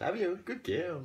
Love you. Good girl.